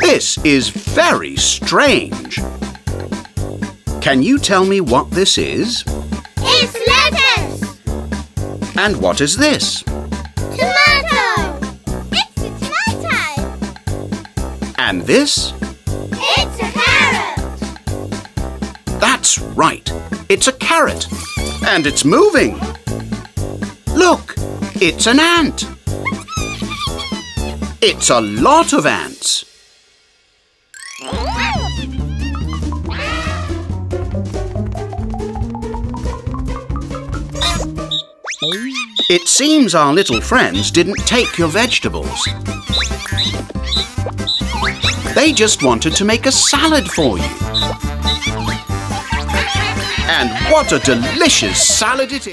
This is very strange. Can you tell me what this is? It's lettuce. And what is this? Tomato. It's a tomato. And this? It's a carrot. That's right. It's a carrot. And it's moving. Look, it's an ant. It's a lot of ants. It seems our little friends didn't take your vegetables. They just wanted to make a salad for you. And what a delicious salad it is!